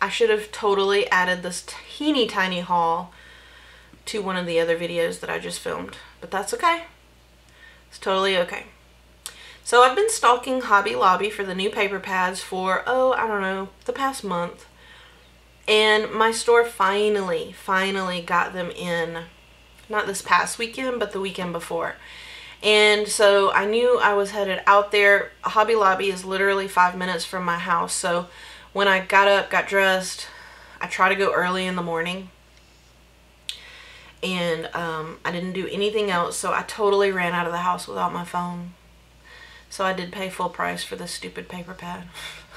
I should have totally added this teeny tiny haul to one of the other videos that I just filmed. But that's okay. It's totally okay. So I've been stalking Hobby Lobby for the new paper pads for, oh, I don't know, the past month. And my store finally, finally got them in, not this past weekend, but the weekend before. And so I knew I was headed out there. Hobby Lobby is literally five minutes from my house. So when I got up, got dressed, I try to go early in the morning. And um, I didn't do anything else. So I totally ran out of the house without my phone. So I did pay full price for this stupid paper pad.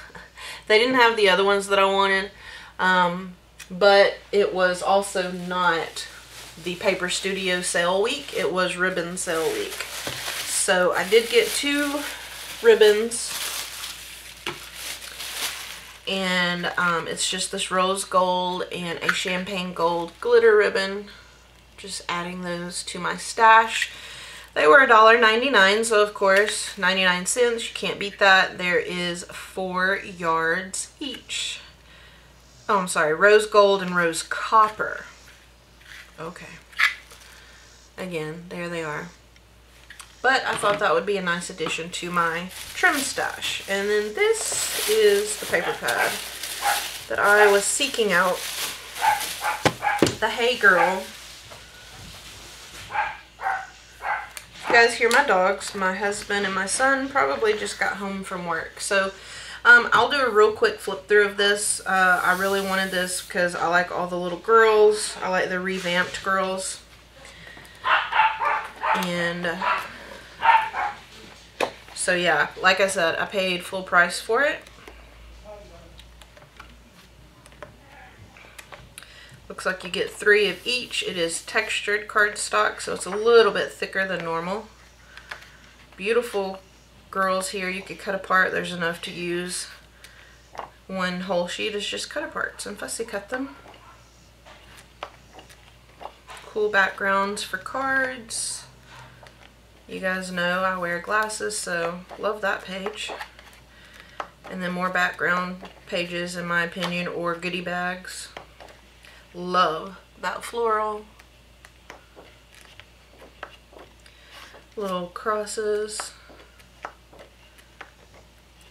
they didn't have the other ones that I wanted. Um, but it was also not the Paper Studio sale week. It was ribbon sale week. So I did get two ribbons. And um, it's just this rose gold and a champagne gold glitter ribbon. Just adding those to my stash. They were $1.99, so of course, 99 cents. You can't beat that. There is four yards each. Oh, I'm sorry. Rose gold and rose copper. Okay. Again, there they are. But I thought that would be a nice addition to my trim stash. And then this is the paper pad that I was seeking out. The Hey Girl. You guys hear my dogs. My husband and my son probably just got home from work. So um, I'll do a real quick flip through of this. Uh, I really wanted this because I like all the little girls. I like the revamped girls. And uh, so yeah, like I said, I paid full price for it. Looks like you get three of each. It is textured cardstock, so it's a little bit thicker than normal. Beautiful girls here you could cut apart. There's enough to use. One whole sheet is just cut aparts and fussy cut them. Cool backgrounds for cards. You guys know I wear glasses, so love that page. And then more background pages, in my opinion, or goodie bags. Love that floral. Little crosses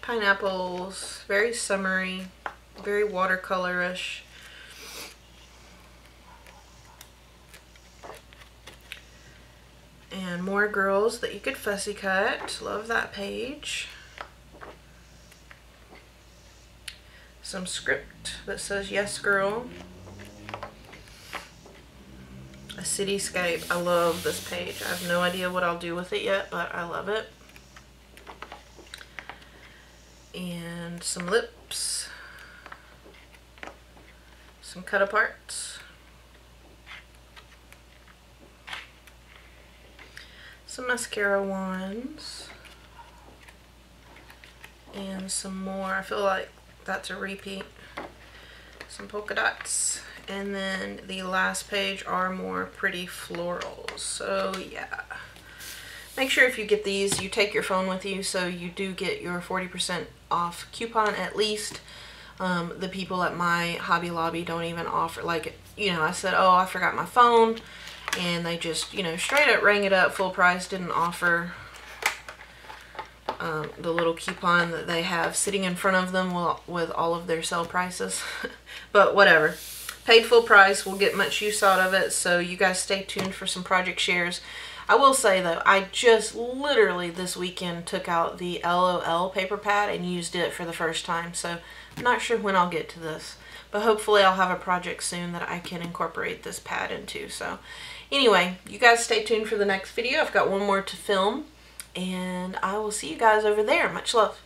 pineapples, very summery, very watercolorish. And more girls that you could fussy cut. Love that page. Some script that says yes girl. A cityscape. I love this page. I have no idea what I'll do with it yet, but I love it and some lips, some cut aparts, some mascara wands, and some more. I feel like that's a repeat. Some polka dots. And then the last page are more pretty florals. So yeah. Make sure if you get these, you take your phone with you so you do get your 40% off coupon at least. Um, the people at my Hobby Lobby don't even offer, like, you know, I said, oh, I forgot my phone. And they just, you know, straight up rang it up full price, didn't offer um, the little coupon that they have sitting in front of them with all of their sale prices. but whatever. Paid full price, we'll get much use out of it, so you guys stay tuned for some project shares. I will say though, I just literally this weekend took out the LOL paper pad and used it for the first time. So I'm not sure when I'll get to this. But hopefully I'll have a project soon that I can incorporate this pad into. So anyway, you guys stay tuned for the next video. I've got one more to film. And I will see you guys over there. Much love.